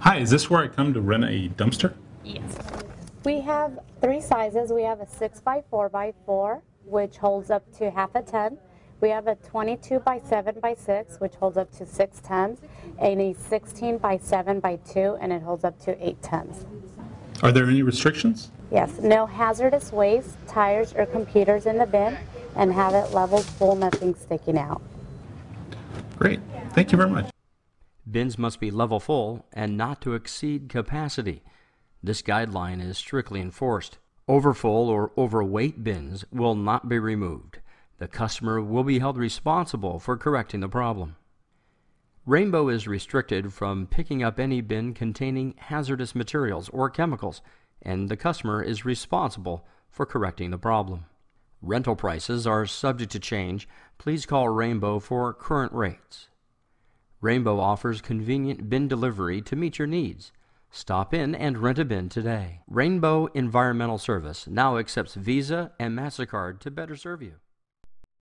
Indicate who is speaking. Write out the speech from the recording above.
Speaker 1: Hi, is this where I come to rent a dumpster?
Speaker 2: Yes.
Speaker 3: We have three sizes. We have a 6 by 4 by 4 which holds up to half a ton. We have a 22 by 7 by 6, which holds up to 6 tons, and a 16 by 7 by 2, and it holds up to 8 tons.
Speaker 1: Are there any restrictions?
Speaker 3: Yes, no hazardous waste, tires, or computers in the bin, and have it leveled full, nothing sticking out.
Speaker 1: Great. Thank you very much.
Speaker 4: Bins must be level full and not to exceed capacity. This guideline is strictly enforced. Overfull or overweight bins will not be removed. The customer will be held responsible for correcting the problem. Rainbow is restricted from picking up any bin containing hazardous materials or chemicals, and the customer is responsible for correcting the problem. Rental prices are subject to change. Please call Rainbow for current rates. Rainbow offers convenient bin delivery to meet your needs. Stop in and rent a bin today. Rainbow Environmental Service now accepts Visa and MasterCard to better serve you.